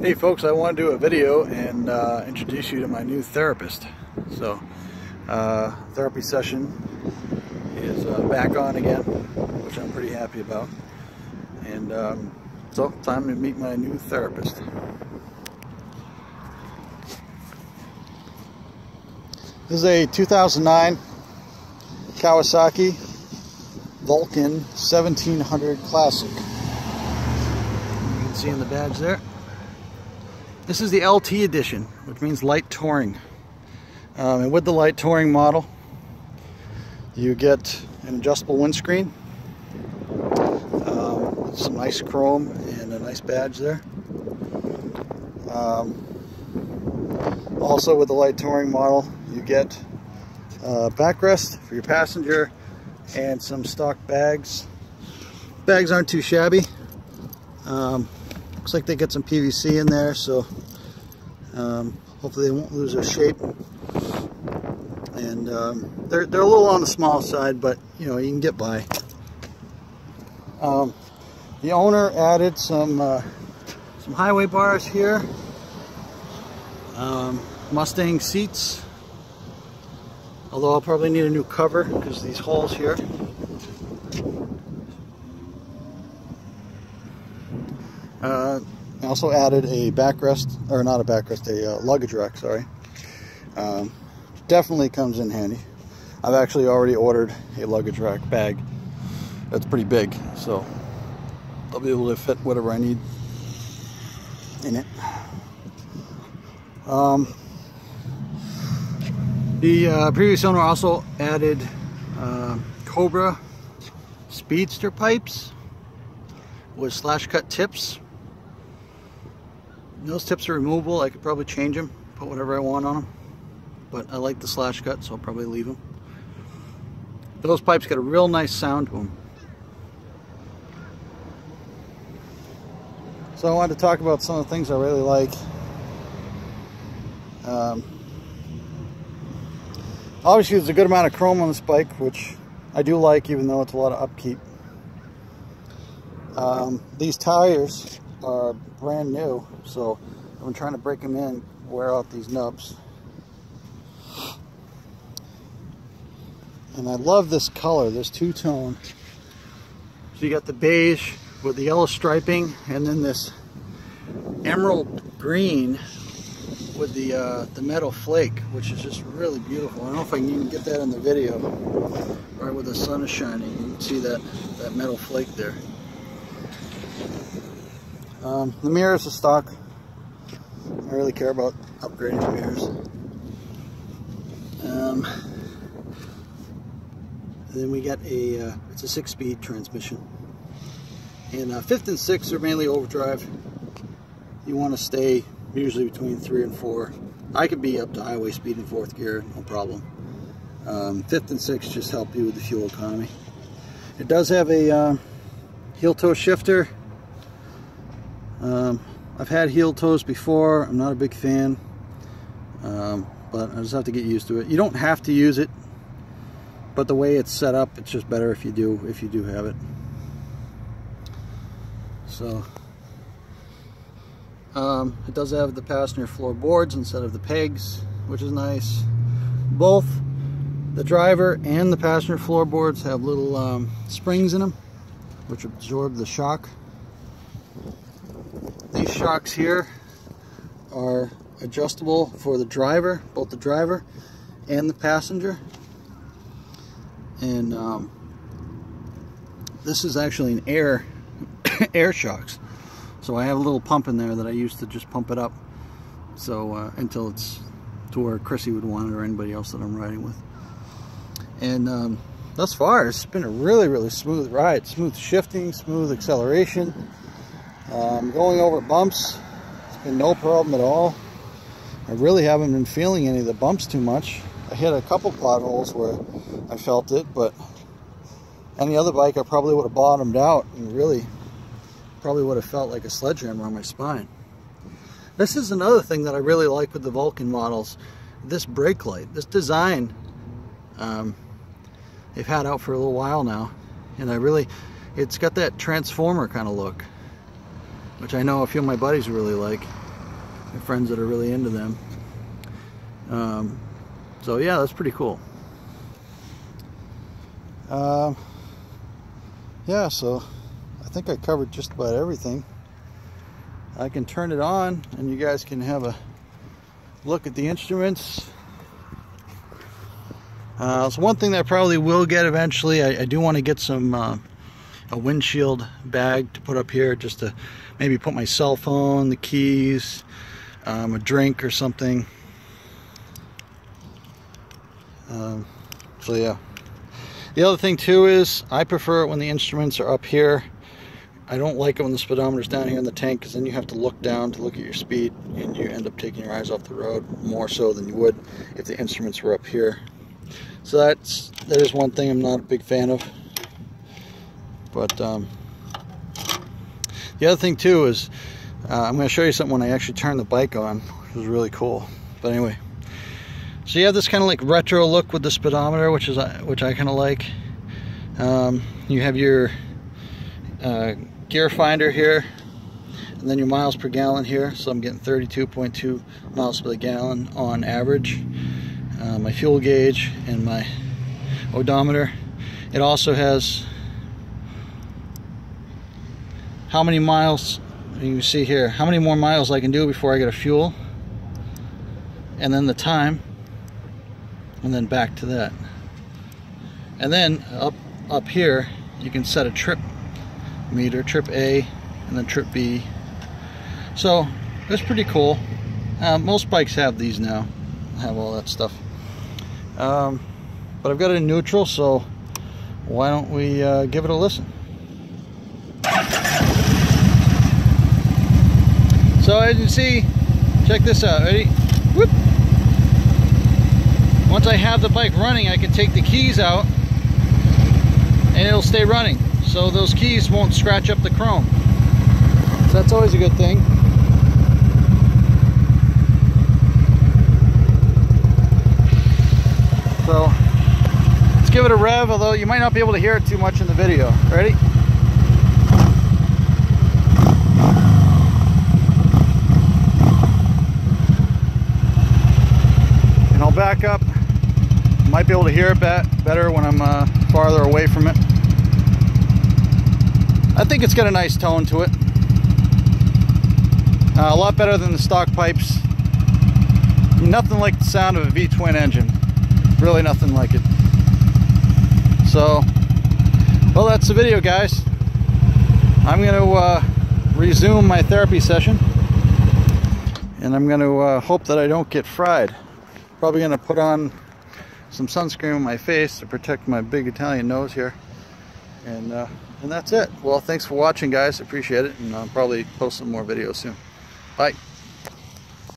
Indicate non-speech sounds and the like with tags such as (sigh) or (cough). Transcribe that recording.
Hey folks, I want to do a video and uh, introduce you to my new therapist. So, uh, therapy session is uh, back on again, which I'm pretty happy about. And um, so, time to meet my new therapist. This is a 2009 Kawasaki Vulcan 1700 Classic. You can see in the badge there. This is the LT edition, which means light touring. Um, and with the light touring model, you get an adjustable windscreen, um, some nice chrome and a nice badge there. Um, also with the light touring model, you get a backrest for your passenger and some stock bags. Bags aren't too shabby. Um, Looks like they got some PVC in there, so um, hopefully they won't lose their shape. And um, they're, they're a little on the small side, but you know, you can get by. Um, the owner added some uh, some highway bars here. Um, Mustang seats. Although I'll probably need a new cover because these holes here. Uh, also added a backrest, or not a backrest, a uh, luggage rack, sorry. Um, definitely comes in handy. I've actually already ordered a luggage rack bag that's pretty big, so I'll be able to fit whatever I need in it. Um, the uh, previous owner also added uh, Cobra Speedster pipes with slash cut tips those tips are removable. I could probably change them, put whatever I want on them. But I like the slash cut, so I'll probably leave them. Those pipes got a real nice sound to them. So I wanted to talk about some of the things I really like. Um, obviously there's a good amount of chrome on this bike, which I do like even though it's a lot of upkeep. Um, these tires brand new, so I'm trying to break them in, wear out these nubs. And I love this color, this two-tone. So you got the beige with the yellow striping, and then this emerald green with the uh, the metal flake, which is just really beautiful. I don't know if I can even get that in the video. Right where the sun is shining, you can see that, that metal flake there. Um, the mirrors are stock. I really care about upgrading the mirrors. Um, then we got a, uh, it's a six-speed transmission. And uh, fifth and sixth are mainly overdrive. You want to stay usually between three and four. I could be up to highway speed in fourth gear, no problem. Um, fifth and sixth just help you with the fuel economy. It does have a uh, heel toe shifter um, I've had heel toes before. I'm not a big fan, um, but I just have to get used to it. You don't have to use it, but the way it's set up, it's just better if you do if you do have it. So um, it does have the passenger floorboards instead of the pegs, which is nice. Both the driver and the passenger floorboards have little um, springs in them, which absorb the shock. These shocks here are adjustable for the driver, both the driver and the passenger. And um, this is actually an air (coughs) air shocks. So I have a little pump in there that I use to just pump it up. So uh, until it's to where Chrissy would want it or anybody else that I'm riding with. And um, thus far, it's been a really, really smooth ride. Smooth shifting, smooth acceleration. Um, going over bumps, it's been no problem at all. I really haven't been feeling any of the bumps too much. I hit a couple potholes where I felt it, but any other bike I probably would have bottomed out and really probably would have felt like a sledgehammer on my spine. This is another thing that I really like with the Vulcan models. This brake light, this design, um, they've had out for a little while now. And I really, it's got that transformer kind of look which I know a few of my buddies really like. my friends that are really into them. Um, so yeah, that's pretty cool. Um, yeah, so I think I covered just about everything. I can turn it on and you guys can have a look at the instruments. Uh, so one thing that I probably will get eventually, I, I do want to get some uh, a windshield bag to put up here just to maybe put my cell phone, the keys, um, a drink or something. Um, so yeah. The other thing too is I prefer it when the instruments are up here. I don't like it when the speedometer's down here in the tank because then you have to look down to look at your speed and you end up taking your eyes off the road more so than you would if the instruments were up here. So that's that is one thing I'm not a big fan of. But um, the other thing too is uh, I'm going to show you something when I actually turn the bike on, which is really cool. But anyway, so you have this kind of like retro look with the speedometer, which is uh, which I kind of like. Um, you have your uh, gear finder here, and then your miles per gallon here. So I'm getting 32.2 miles per gallon on average. Uh, my fuel gauge and my odometer. It also has how many miles you see here how many more miles I can do before I get a fuel? And then the time and then back to that. And then up up here you can set a trip meter trip A and then trip B. So it's pretty cool. Uh, most bikes have these now have all that stuff. Um, but I've got it in neutral so why don't we uh, give it a listen So as you can see, check this out, ready? Whoop! Once I have the bike running, I can take the keys out and it'll stay running. So those keys won't scratch up the chrome. So that's always a good thing. So let's give it a rev, although you might not be able to hear it too much in the video. Ready? back up. Might be able to hear it better when I'm uh, farther away from it. I think it's got a nice tone to it. Uh, a lot better than the stock pipes. Nothing like the sound of a V-twin engine. Really nothing like it. So, well that's the video guys. I'm going to uh, resume my therapy session. And I'm going to uh, hope that I don't get fried. Probably going to put on some sunscreen on my face to protect my big Italian nose here. And, uh, and that's it. Well, thanks for watching, guys. Appreciate it. And I'll probably post some more videos soon. Bye.